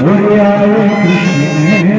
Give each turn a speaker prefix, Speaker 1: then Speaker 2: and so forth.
Speaker 1: Hare Krishna